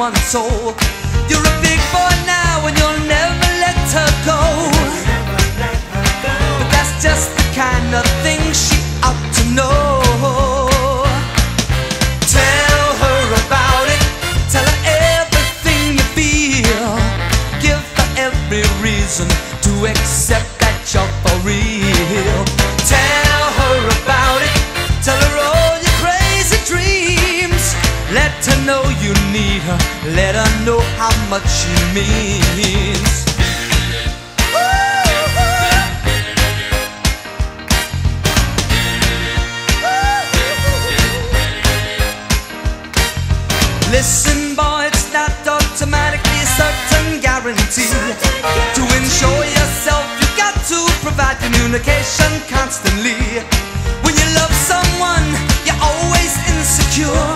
someone's soul. Communication constantly. When you love someone, you're always insecure.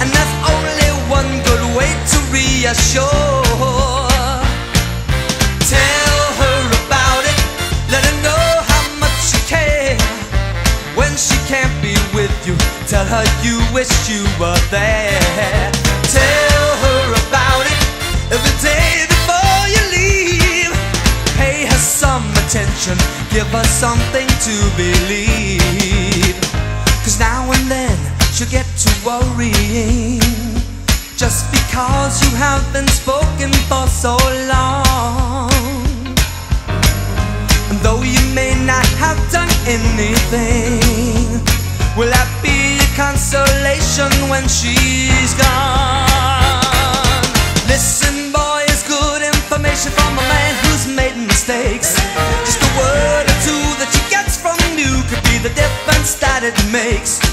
And that's only one good way to reassure. Tell her about it, let her know how much you care. When she can't be with you, tell her you wish you were there. Tell attention, give her something to believe. Cause now and then she'll get to worrying. Just because you haven't spoken for so long. And though you may not have done anything, will that be a consolation when she's gone? Listen, boy, it's good information from a man who's made mistakes. Just it makes.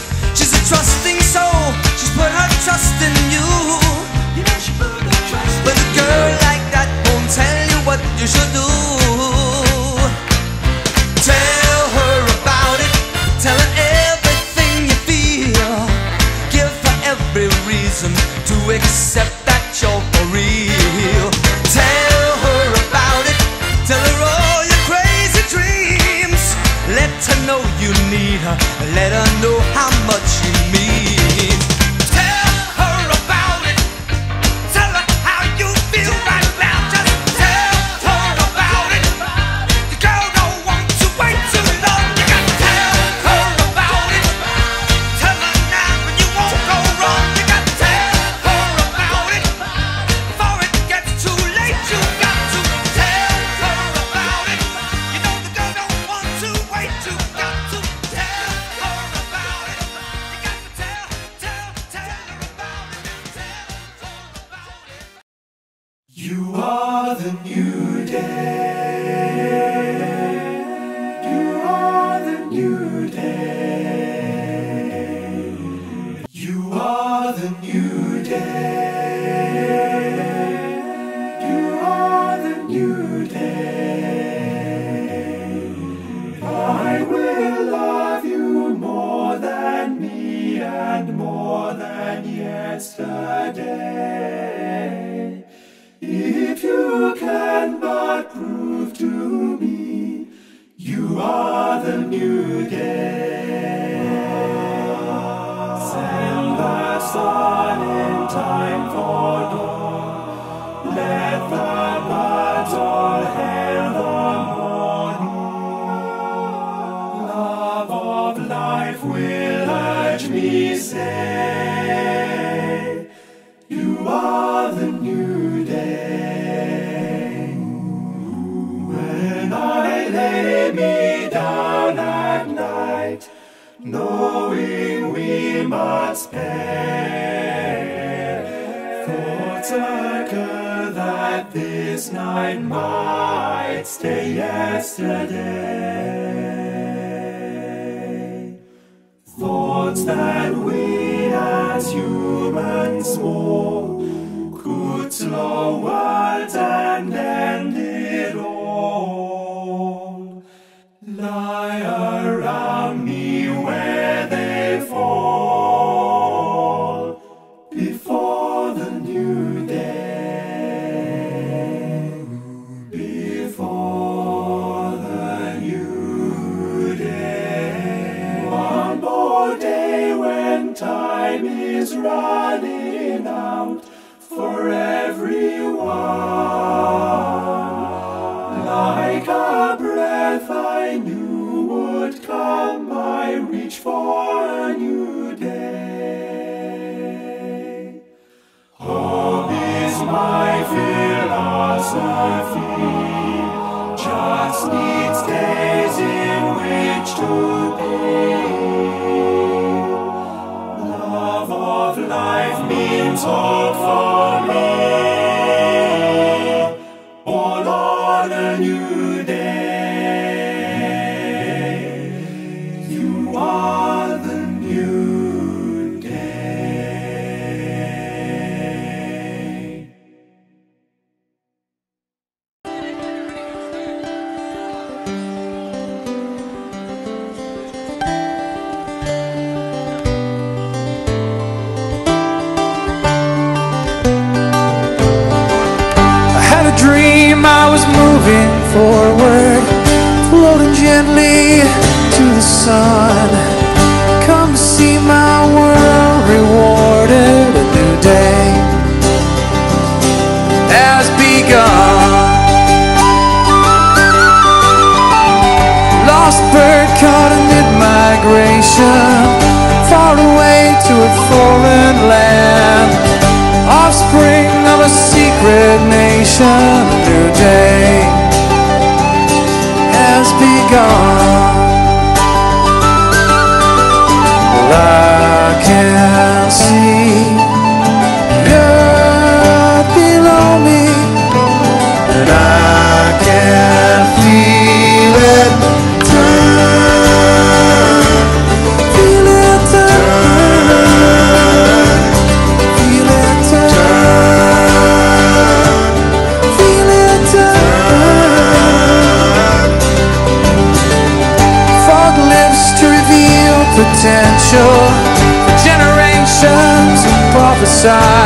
Let her know you need her. Let her know how much you mean. The new day. You are the new day. You are the new day. You are the new day. I will love you more than me and more than yesterday. Will urge me say, You are the new day. When I lay me down at night, knowing we must pair, thoughts occur that this night might stay yesterday. Thoughts that we as humans small could slow time is running out for everyone. Like a breath I knew would come, I reach for a new day. Hope is my philosophy, just needs days in which to be life means taught for me. Dream I was moving forward, floating gently to the sun. Come see my world rewarded, a new day has begun. Lost bird caught amid migration, far away to a foreign land A new day has begun. Well, I can see passar.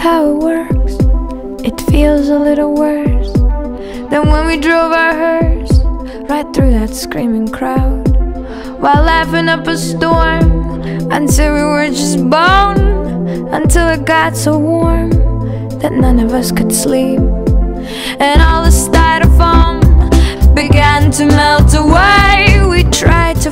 how it works. It feels a little worse than when we drove our hearse right through that screaming crowd while laughing up a storm until we were just bone. Until it got so warm that none of us could sleep, and all the styrofoam began to melt away. We tried to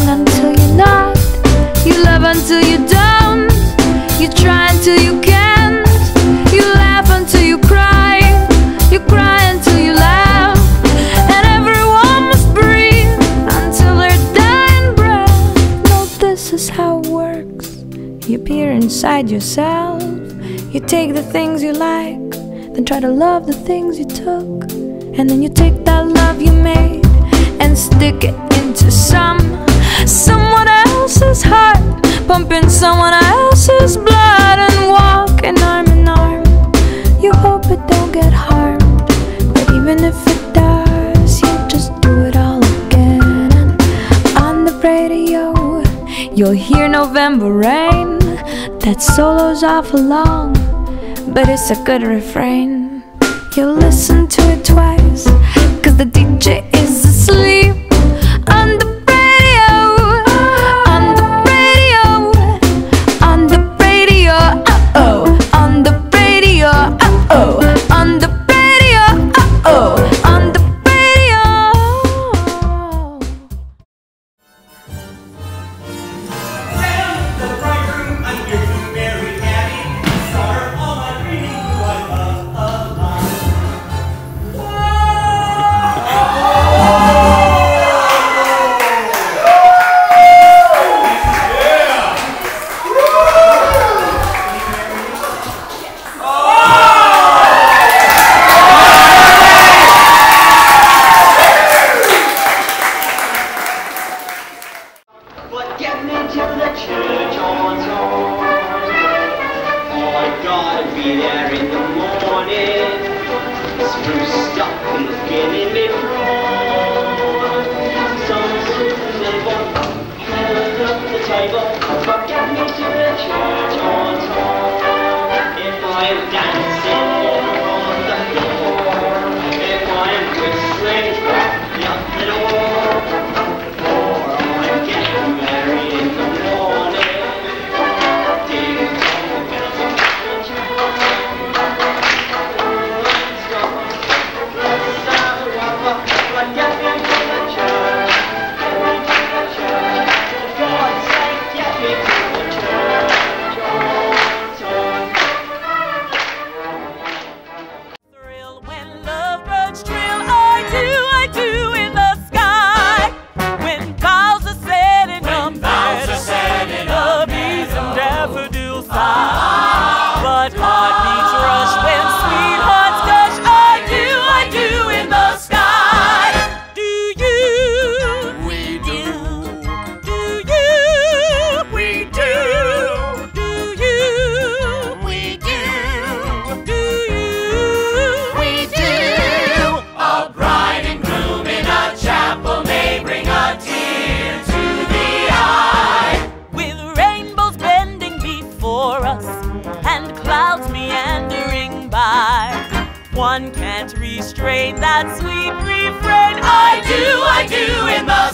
until you're not. You love until you don't. You try until you can't. You laugh until you cry. You cry until you laugh. And everyone must breathe until their dying breath. No, this is how it works. You peer inside yourself. You take the things you like, then try to love the things you took. And then you take that love you made and stick it into some someone else's heart, pumping someone else's blood, and walking arm in arm. You hope it don't get harmed, but even if it does, you just do it all again. And on the radio, you'll hear November rain that solo's awful long, but it's a good refrain. You listen to it twice, cause the DJ is asleep. restrain that sweet refrain. I do, I do in the